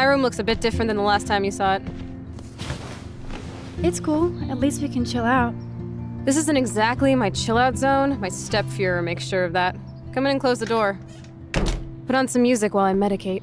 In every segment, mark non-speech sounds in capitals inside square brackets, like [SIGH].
My room looks a bit different than the last time you saw it. It's cool. At least we can chill out. This isn't exactly my chill out zone. My stepfuhrer makes sure of that. Come in and close the door. Put on some music while I medicate.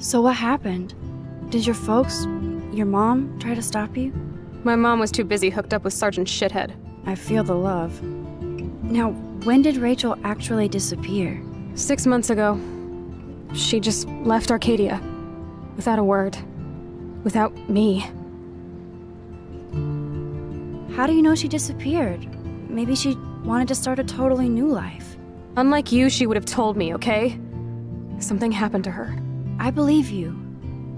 So what happened? Did your folks, your mom, try to stop you? My mom was too busy hooked up with Sergeant Shithead. I feel the love. Now, when did Rachel actually disappear? Six months ago. She just left Arcadia. Without a word. Without me. How do you know she disappeared? Maybe she wanted to start a totally new life. Unlike you, she would have told me, okay? Something happened to her. I believe you.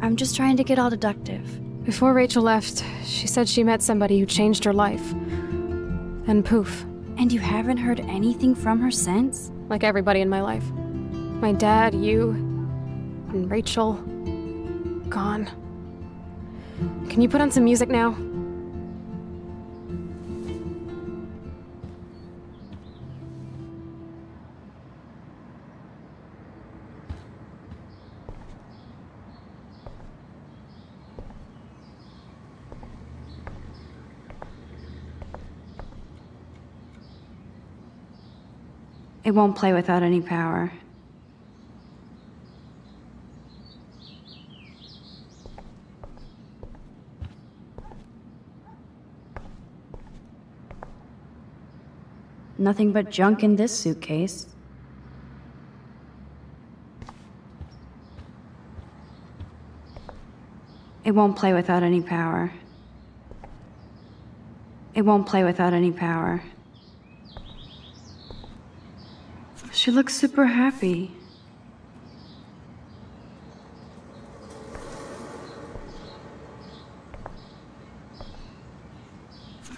I'm just trying to get all deductive. Before Rachel left, she said she met somebody who changed her life. And poof. And you haven't heard anything from her since? Like everybody in my life. My dad, you, and Rachel. Gone. Can you put on some music now? It won't play without any power. Nothing but junk in this suitcase. It won't play without any power. It won't play without any power. She looks super happy.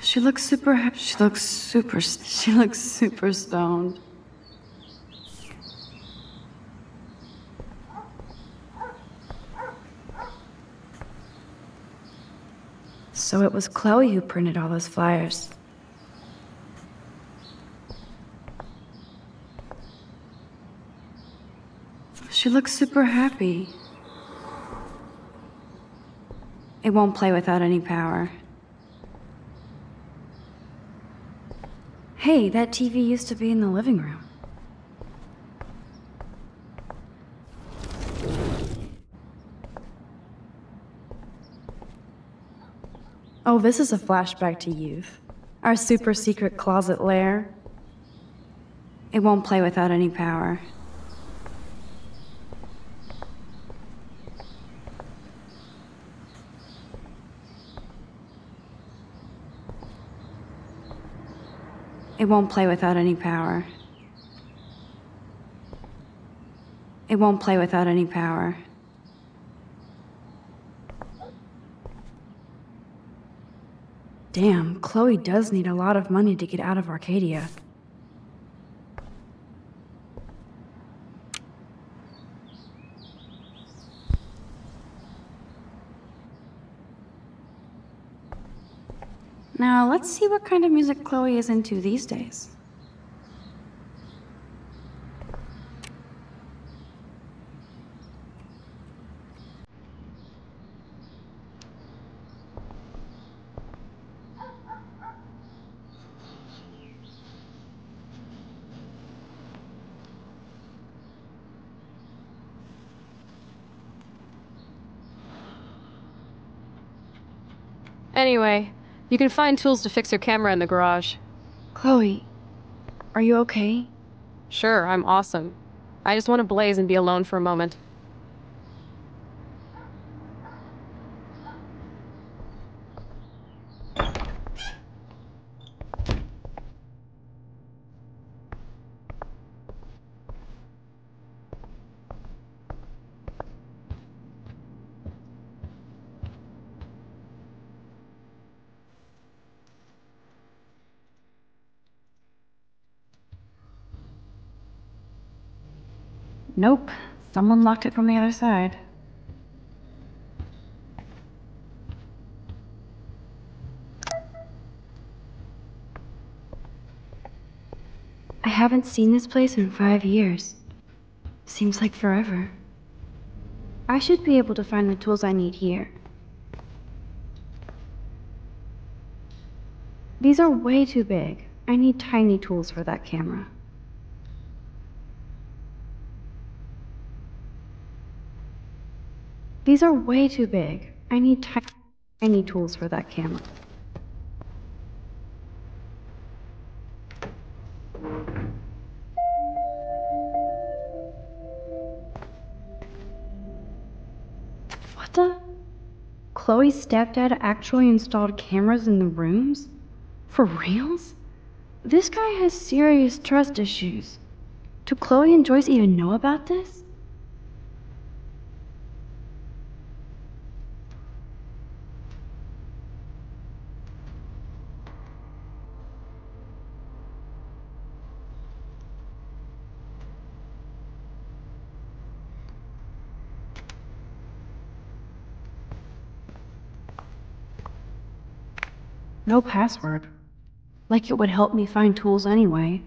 She looks super happy. She looks super. [LAUGHS] She looks super stoned. So it was Chloe who printed all those flyers. She looks super happy. It won't play without any power. Hey, that TV used to be in the living room. Oh, this is a flashback to youth. Our super secret closet lair. It won't play without any power. It won't play without any power. It won't play without any power. Damn, Chloe does need a lot of money to get out of Arcadia. Now, let's see what kind of music Chloe is into these days. Anyway, you can find tools to fix your camera in the garage. Chloe, are you okay? Sure, I'm awesome. I just want to blaze and be alone for a moment. Nope. Someone locked it from the other side. I haven't seen this place in five years. Seems like forever. I should be able to find the tools I need here. These are way too big. I need tiny tools for that camera. These are way too big. I need ti- tiny tools for that camera. What the? Chloe's stepdad actually installed cameras in the rooms? For reals? This guy has serious trust issues. Do Chloe and Joyce even know about this? No password. Like it would help me find tools anyway.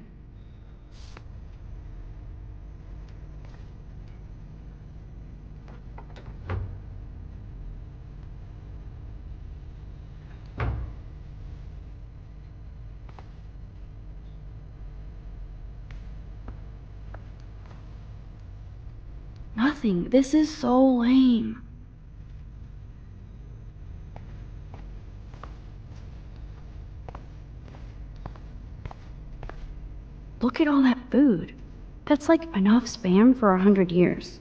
Nothing. This is so lame. Look at all that food. That's like enough spam for a hundred years.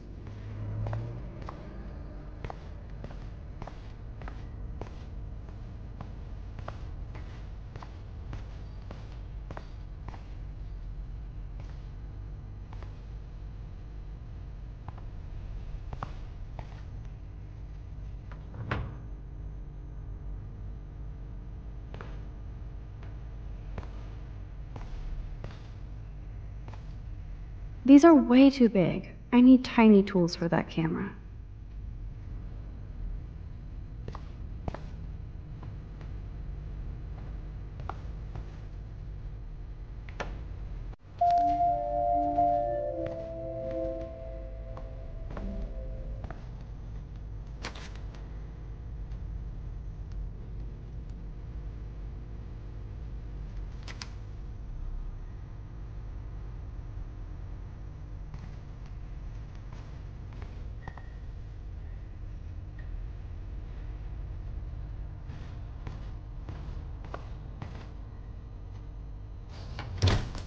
These are way too big. I need tiny tools for that camera.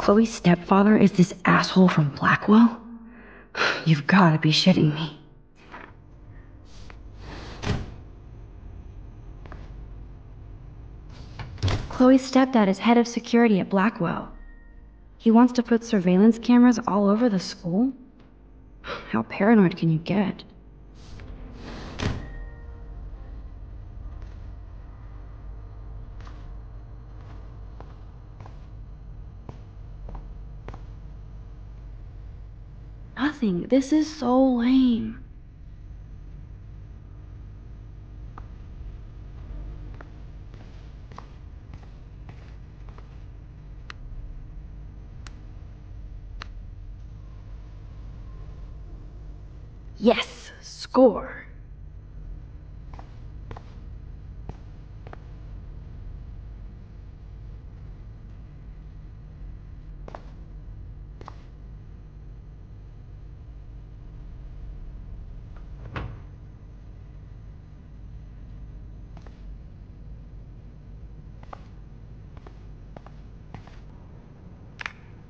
Chloe's stepfather is this asshole from Blackwell? You've gotta be shitting me. Chloe's stepdad is head of security at Blackwell. He wants to put surveillance cameras all over the school? How paranoid can you get? nothing. This is so lame. Yes, score.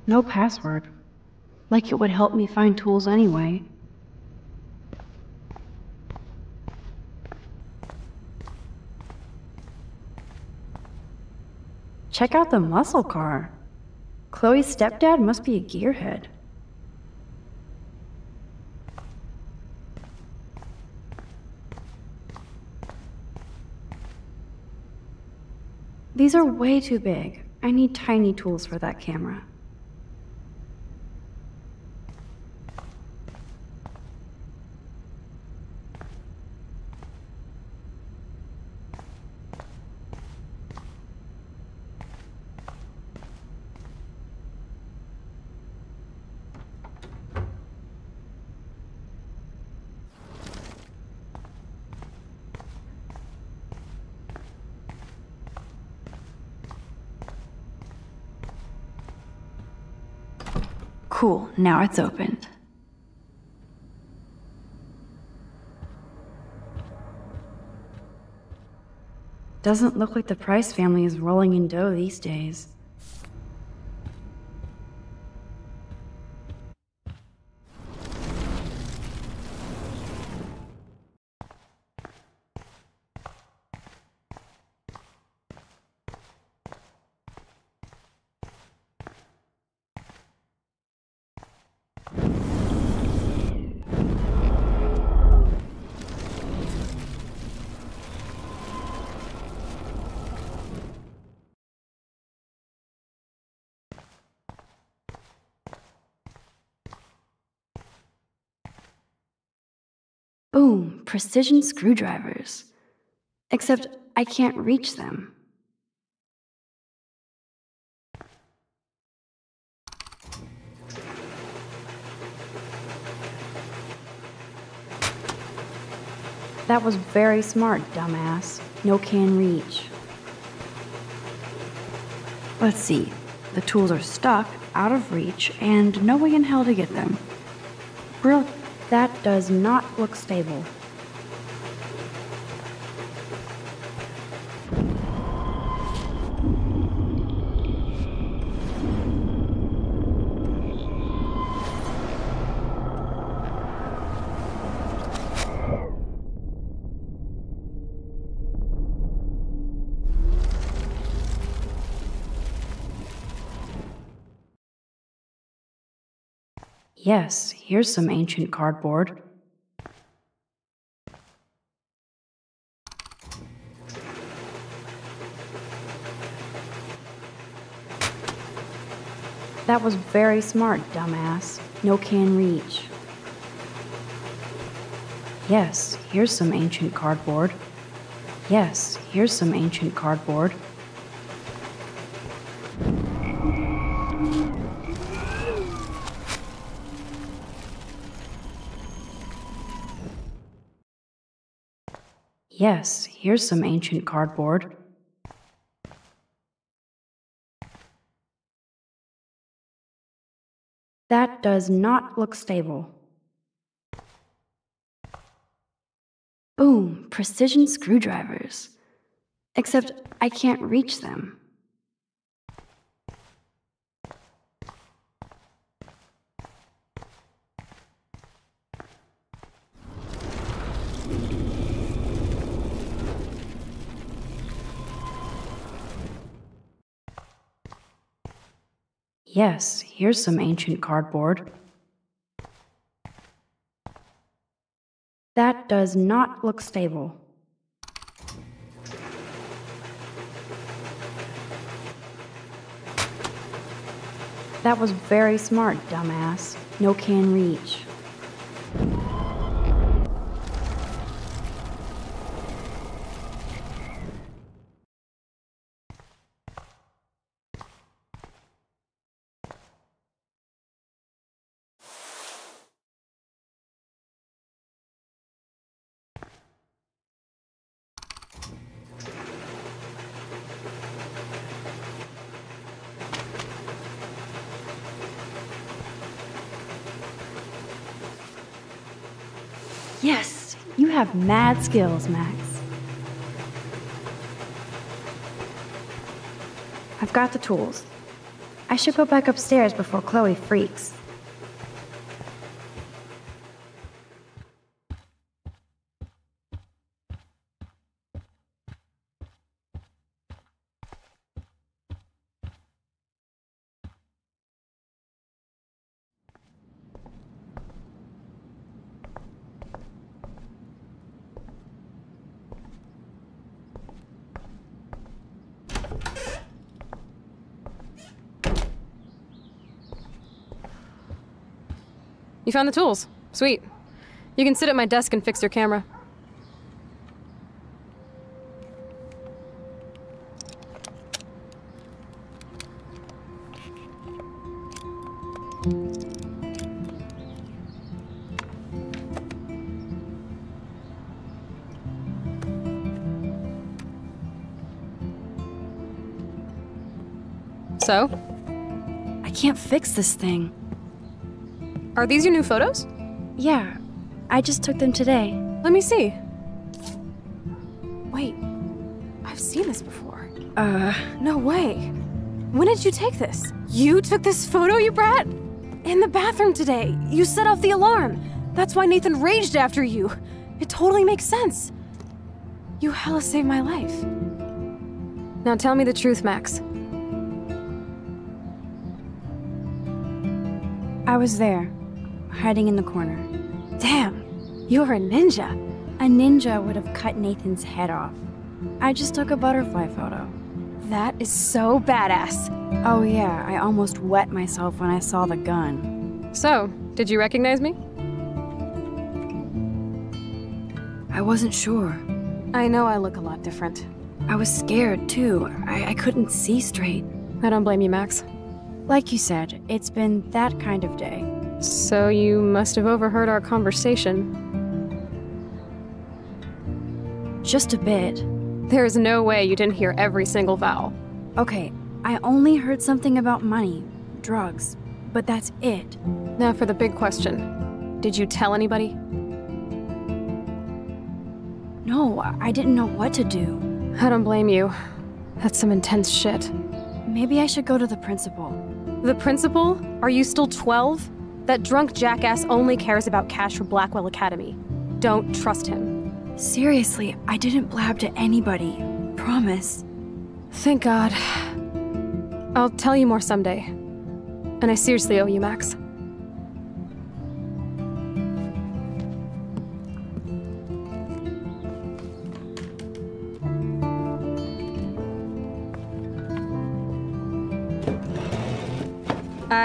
No password. Like it would help me find tools anyway. Check out the muscle car. Chloe's stepdad must be a gearhead. These are way too big. I need tiny tools for that camera. Cool, now it's opened. Doesn't look like the Price family is rolling in dough these days. Boom, precision screwdrivers. Except I can't reach them. That was very smart, dumbass. No can reach. Let's see. The tools are stuck, out of reach, and no way in hell to get them. Brill, that does not look stable. Yes, here's some ancient cardboard. That was very smart, dumbass. No can reach. Yes, here's some ancient cardboard. Yes, here's some ancient cardboard. Yes, here's some ancient cardboard. That does not look stable. Boom, precision screwdrivers. Except I can't reach them. Yes, here's some ancient cardboard. That does not look stable. That was very smart, dumbass. No can reach. Yes, you have mad skills, Max. I've got the tools. I should go back upstairs before Chloe freaks. You found the tools. Sweet. You can sit at my desk and fix your camera. So, I can't fix this thing. Are these your new photos? Yeah, I just took them today. Let me see. Wait, I've seen this before. Uh, No way. When did you take this? You took this photo, you brat? In the bathroom today. You set off the alarm. That's why Nathan raged after you. It totally makes sense. You hella saved my life. Now tell me the truth, Max. I was there, hiding in the corner. Damn, you're a ninja. A ninja would have cut Nathan's head off. I just took a butterfly photo. That is so badass. Oh, yeah, I almost wet myself when I saw the gun. So, did you recognize me? I wasn't sure. I know I look a lot different. I was scared, too. I, I couldn't see straight. I don't blame you, Max. Like you said, it's been that kind of day. So you must have overheard our conversation. Just a bit. There is no way you didn't hear every single vowel. Okay, I only heard something about money, drugs, but that's it. Now for the big question. Did you tell anybody? No, I didn't know what to do. I don't blame you. That's some intense shit. Maybe I should go to the principal. The principal? Are you still 12? That drunk jackass only cares about cash for Blackwell Academy. Don't trust him. Seriously, I didn't blab to anybody. Promise. Thank God. I'll tell you more someday. And I seriously owe you, Max.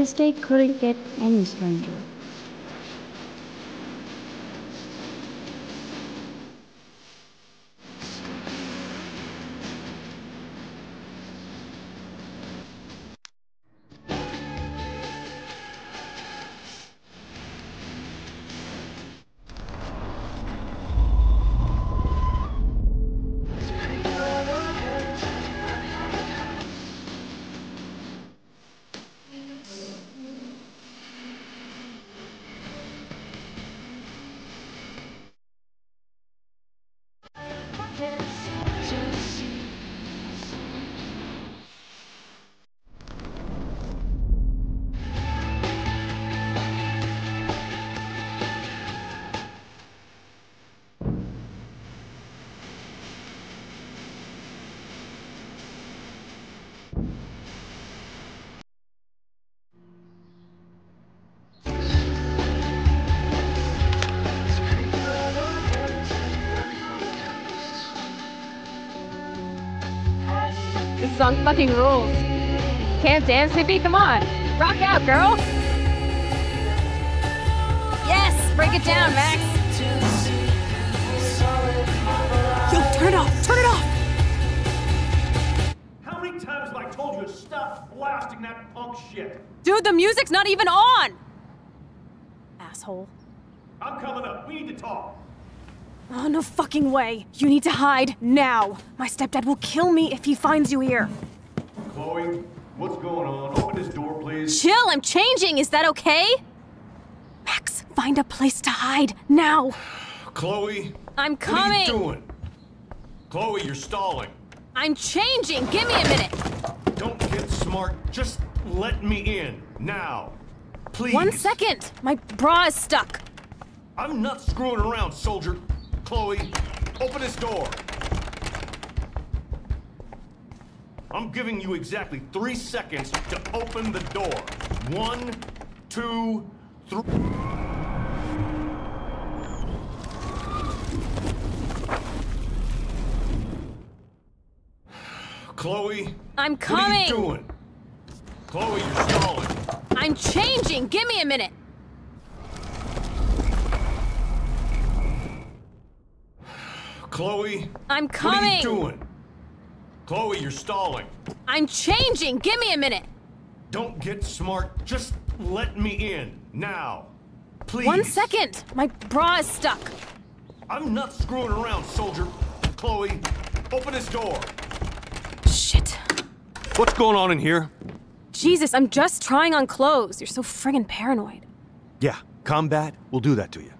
this day couldn't get any stranger. Song fucking rules. Can't dance, hippie? Come on. Rock out, girl. Yes! Break it down, Max. Yo, turn it off! Turn it off! How many times have I told you to stop blasting that punk shit? Dude, the music's not even on! Asshole. I'm coming up. We need to talk. Oh, no fucking way. You need to hide now. My stepdad will kill me if he finds you here. Chloe, what's going on? Open this door, please. Chill, I'm changing. Is that okay? Max, find a place to hide now. Chloe, I'm coming. what are coming. you doing? Chloe, you're stalling. I'm changing. Give me a minute. Don't get smart. Just let me in now. Please. One second. My bra is stuck. I'm not screwing around, soldier. Chloe, open this door. I'm giving you exactly three seconds to open the door. One, two, three. Chloe, I'm coming. what are you doing? Chloe, you're stalling. I'm changing. Give me a minute. Chloe, I'm coming. what are you doing? Chloe, you're stalling. I'm changing. Give me a minute. Don't get smart. Just let me in now. Please. One second. My bra is stuck. I'm not screwing around, soldier. Chloe, open this door. Shit. What's going on in here? Jesus, I'm just trying on clothes. You're so friggin' paranoid. Yeah, combat will do that to you.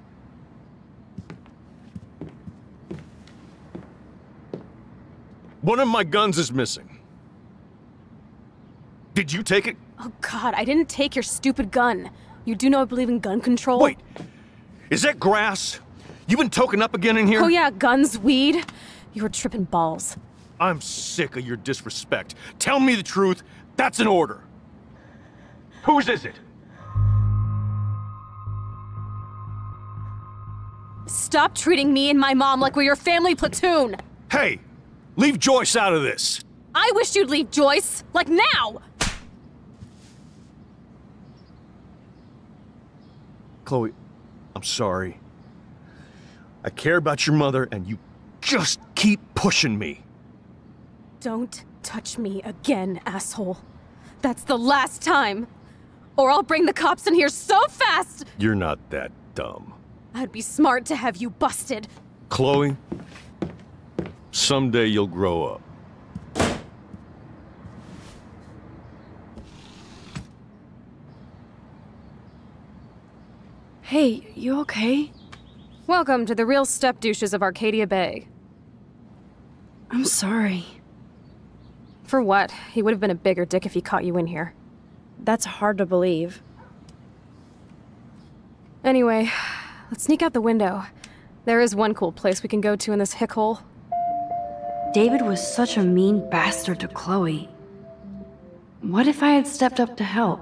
One of my guns is missing. Did you take it? Oh god, I didn't take your stupid gun. You do know I believe in gun control? Wait, is that grass? You been token up again in here? Oh yeah, guns, weed. You were tripping balls. I'm sick of your disrespect. Tell me the truth. That's an order. Whose is it? Stop treating me and my mom like we're your family platoon. Hey, leave Joyce out of this. I wish you'd leave Joyce. Like now. Chloe, I'm sorry. I care about your mother, and you just keep pushing me. Don't touch me again, asshole. That's the last time. Or I'll bring the cops in here so fast. You're not that dumb. I'd be smart to have you busted. Chloe, someday you'll grow up. Hey, you okay? Welcome to the real step douches of Arcadia Bay. I'm sorry. For what? He would have been a bigger dick if he caught you in here. That's hard to believe. Anyway, let's sneak out the window. There is one cool place we can go to in this hick hole. David was such a mean bastard to Chloe. What if I had stepped up to help?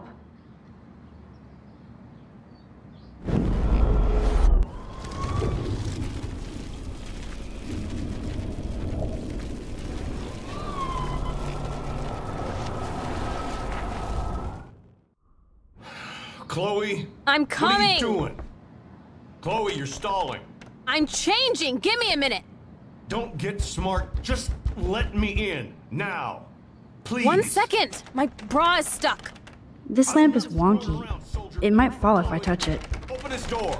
Chloe? I'm coming! What are you doing? Chloe, you're stalling. I'm changing! Give me a minute! Don't get smart. Just let me in. Now. Please. One second! My bra is stuck. This lamp is wonky. It might fall if I touch it. Open this door.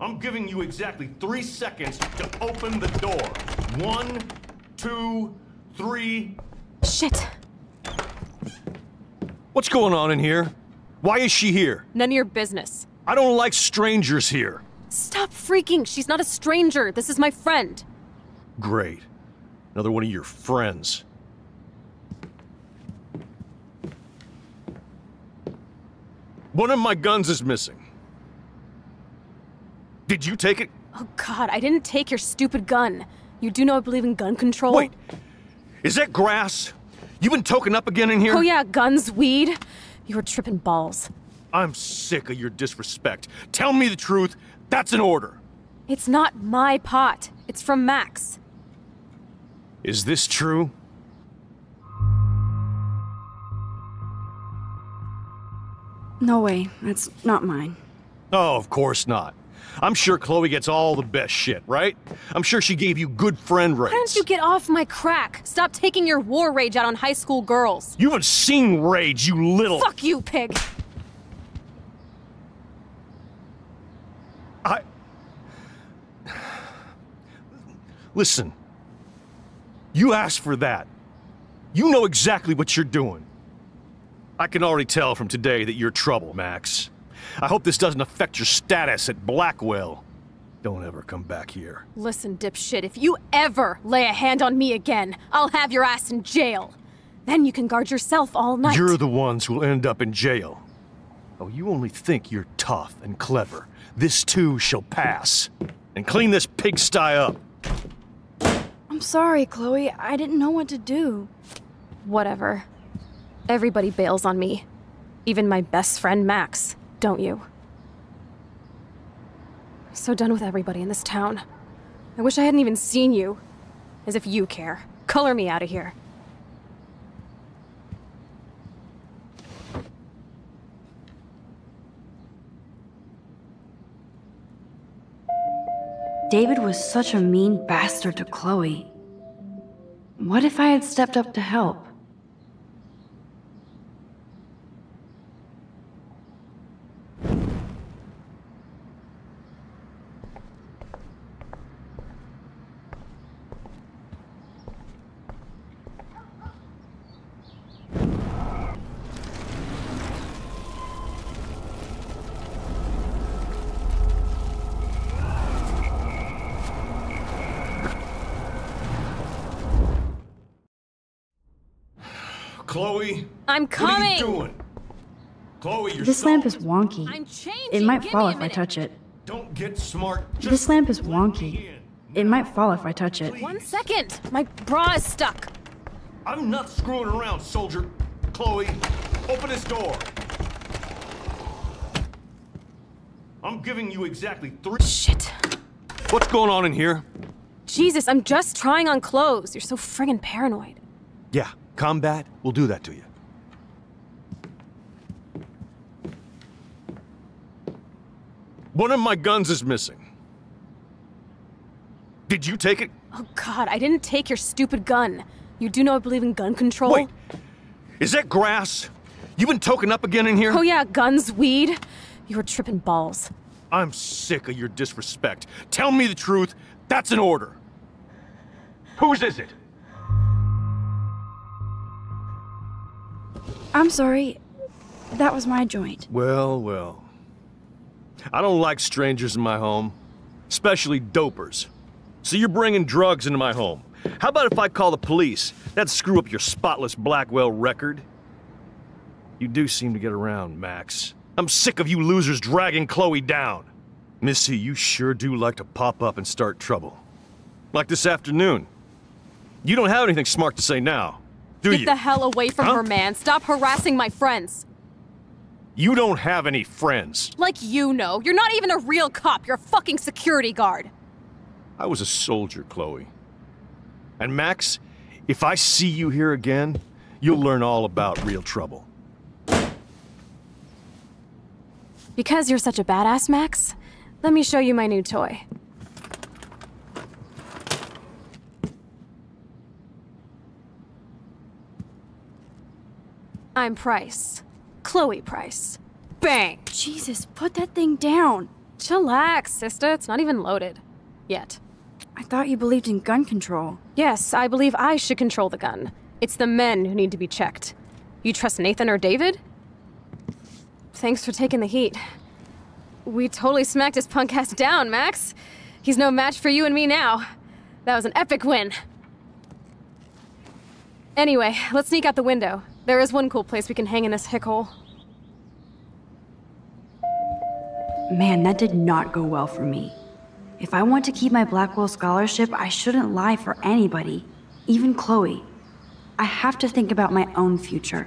I'm giving you exactly three seconds to open the door. One, two, three. Shit. What's going on in here? Why is she here? None of your business. I don't like strangers here. Stop freaking! She's not a stranger. This is my friend. Great. Another one of your friends. One of my guns is missing. Did you take it? Oh god, I didn't take your stupid gun. You do know I believe in gun control? Wait. Is that grass? You been token up again in here? Oh yeah, guns, weed. You were tripping balls. I'm sick of your disrespect. Tell me the truth. That's an order. It's not my pot. It's from Max. Is this true? No way, that's not mine. Oh, of course not. I'm sure Chloe gets all the best shit, right? I'm sure she gave you good friend rates. Why don't you get off my crack? Stop taking your war rage out on high school girls. You haven't seen rage, you little. Fuck you, pig. Listen. You asked for that. You know exactly what you're doing. I can already tell from today that you're trouble, Max. I hope this doesn't affect your status at Blackwell. Don't ever come back here. Listen, dipshit, if you ever lay a hand on me again, I'll have your ass in jail. Then you can guard yourself all night. You're the ones who'll end up in jail. Oh, you only think you're tough and clever. This too shall pass. And clean this pigsty up. I'm sorry, Chloe. I didn't know what to do. Whatever. Everybody bails on me. Even my best friend, Max. Don't you? So done with everybody in this town. I wish I hadn't even seen you. As if you care. Color me out of here. David was such a mean bastard to Chloe. What if I had stepped up to help? Chloe? I'm What are coming! you doing? Chloe, you're This lamp is wonky. I'm changing. It might Give fall if I touch it. Don't get smart. Just This lamp is wonky. It might fall if I touch it. One second. My bra is stuck. I'm not screwing around, soldier. Chloe, open this door. I'm giving you exactly three. Shit. What's going on in here? Jesus, I'm just trying on clothes. You're so friggin' paranoid. Yeah, combat will do that to you. One of my guns is missing. Did you take it? Oh god, I didn't take your stupid gun. You do know I believe in gun control? Wait, is that grass? You been token up again in here? Oh yeah, guns, weed. You were tripping balls. I'm sick of your disrespect. Tell me the truth. That's an order. Whose is it? I'm sorry. That was my joint. Well, well. I don't like strangers in my home, especially dopers. So you're bringing drugs into my home. How about if I call the police? That'd screw up your spotless Blackwell record. You do seem to get around, Max. I'm sick of you losers dragging Chloe down. Missy, you sure do like to pop up and start trouble. Like this afternoon. You don't have anything smart to say now, do Get you? the hell away from Huh? her, man. Stop harassing my friends. You don't have any friends. Like you know. You're not even a real cop. You're a fucking security guard. I was a soldier, Chloe. And Max, if I see you here again, you'll learn all about real trouble. Because you're such a badass, Max, let me show you my new toy. I'm Price. Chloe Price. Bang! Jesus, put that thing down. Chillax, sister. It's not even loaded. Yet. I thought you believed in gun control. Yes, I believe I should control the gun. It's the men who need to be checked. You trust Nathan or David? Thanks for taking the heat. We totally smacked his punk ass down, Max. He's no match for you and me now. That was an epic win. Anyway, let's sneak out the window. There is one cool place we can hang in this hick hole. Man, that did not go well for me. If I want to keep my Blackwell scholarship, I shouldn't lie for anybody, even Chloe. I have to think about my own future.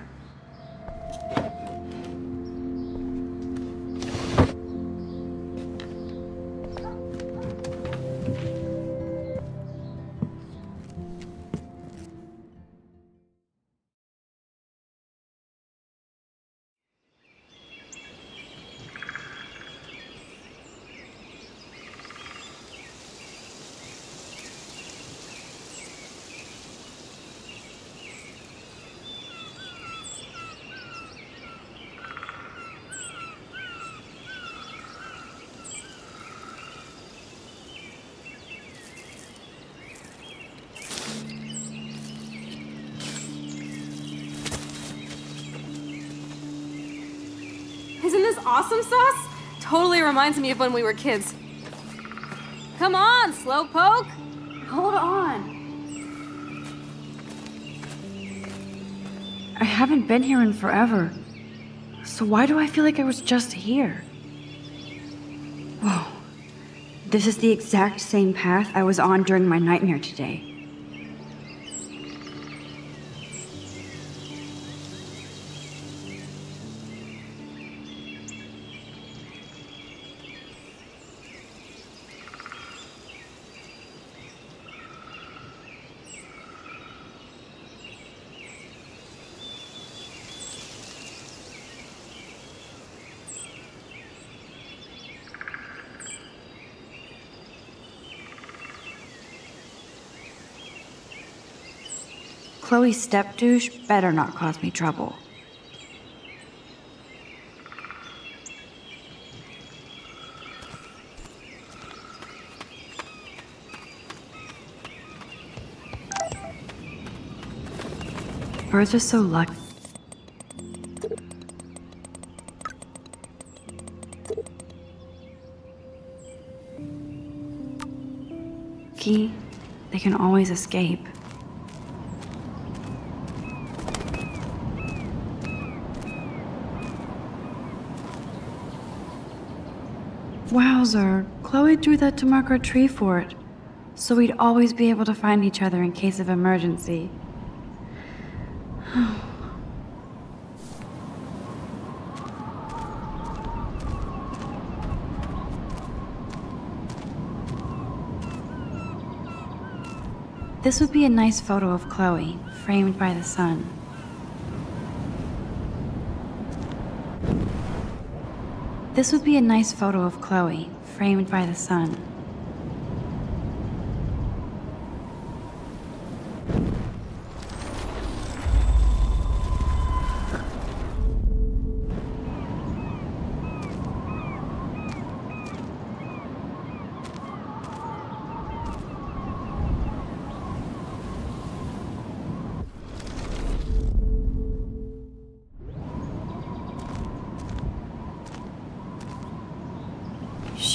Awesome sauce? Totally reminds me of when we were kids. Come on, Slowpoke! Hold on. I haven't been here in forever. So why do I feel like I was just here? Whoa. This is the exact same path I was on during my nightmare today. Chloe's step douche better not cause me trouble. Birds are so lucky. They can always escape. Wowzer, Chloe drew that to mark our tree fort, so we'd always be able to find each other in case of emergency. [SIGHS] This would be a nice photo of Chloe, framed by the sun. This would be a nice photo of Chloe, framed by the sun.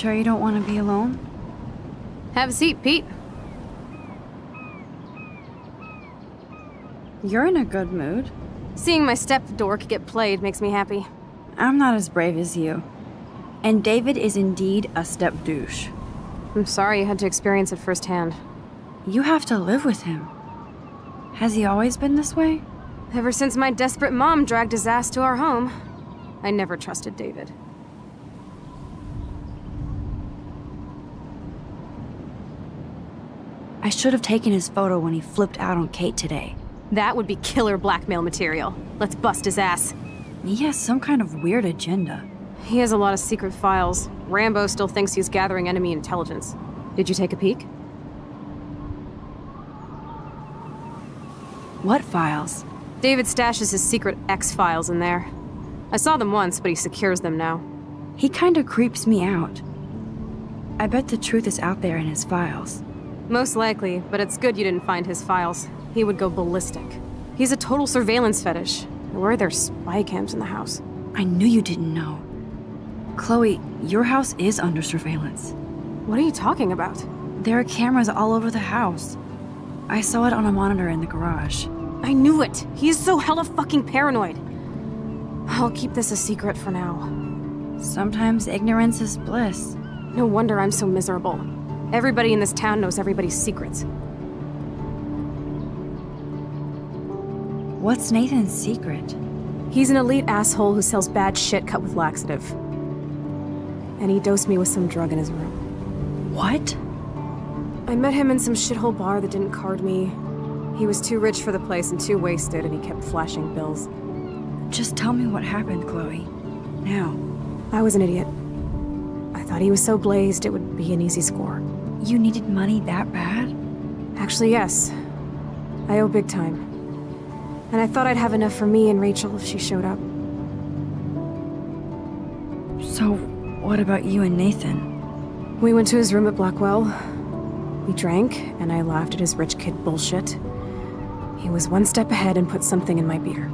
Sure you don't want to be alone? Have a seat, Pete. You're in a good mood. Seeing my step dork get played makes me happy. I'm not as brave as you. And David is indeed a step douche. I'm sorry you had to experience it firsthand. You have to live with him. Has he always been this way? Ever since my desperate mom dragged his ass to our home, I never trusted David. Should have taken his photo when he flipped out on Kate today. That would be killer blackmail material. Let's bust his ass. He has some kind of weird agenda. He has a lot of secret files. Rambo still thinks he's gathering enemy intelligence. Did you take a peek? What files? David stashes his secret X files in there. I saw them once, but he secures them now. He kinda creeps me out. I bet the truth is out there in his files. Most likely, but it's good you didn't find his files. He would go ballistic. He's a total surveillance fetish. Where are there spy cams in the house? I knew you didn't know. Chloe, your house is under surveillance. What are you talking about? There are cameras all over the house. I saw it on a monitor in the garage. I knew it! He's so hella fucking paranoid! I'll keep this a secret for now. Sometimes ignorance is bliss. No wonder I'm so miserable. Everybody in this town knows everybody's secrets. What's Nathan's secret? He's an elite asshole who sells bad shit cut with laxative. And he dosed me with some drug in his room. What? I met him in some shithole bar that didn't card me. He was too rich for the place and too wasted, and he kept flashing bills. Just tell me what happened, Chloe. Now. I was an idiot. I thought he was so blazed it would be an easy score. You needed money that bad? Actually, yes. I owe big time. And I thought I'd have enough for me and Rachel if she showed up. So, what about you and Nathan? We went to his room at Blackwell. We drank, and I laughed at his rich kid bullshit. He was one step ahead and put something in my beer.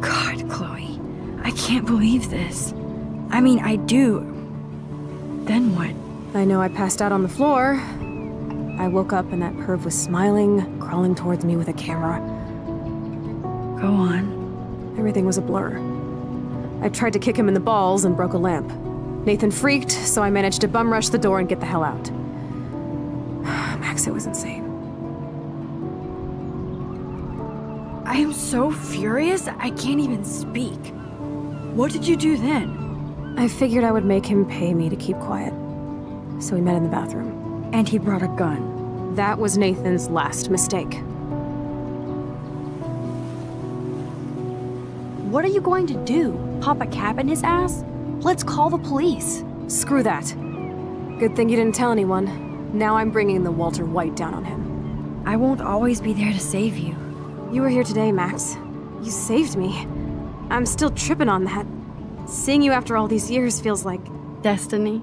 God, Chloe. I can't believe this. I mean, I do. Then what? I know I passed out on the floor. I woke up and that perv was smiling, crawling towards me with a camera. Go on. Everything was a blur. I tried to kick him in the balls and broke a lamp. Nathan freaked, so I managed to bum rush the door and get the hell out. [SIGHS] Max, it was insane. I am so furious, I can't even speak. What did you do then? I figured I would make him pay me to keep quiet. So we met in the bathroom. And he brought a gun. That was Nathan's last mistake. What are you going to do? Pop a cap in his ass? Let's call the police. Screw that. Good thing you didn't tell anyone. Now I'm bringing the Walter White down on him. I won't always be there to save you. You were here today, Max. You saved me. I'm still tripping on that. Seeing you after all these years feels like... Destiny.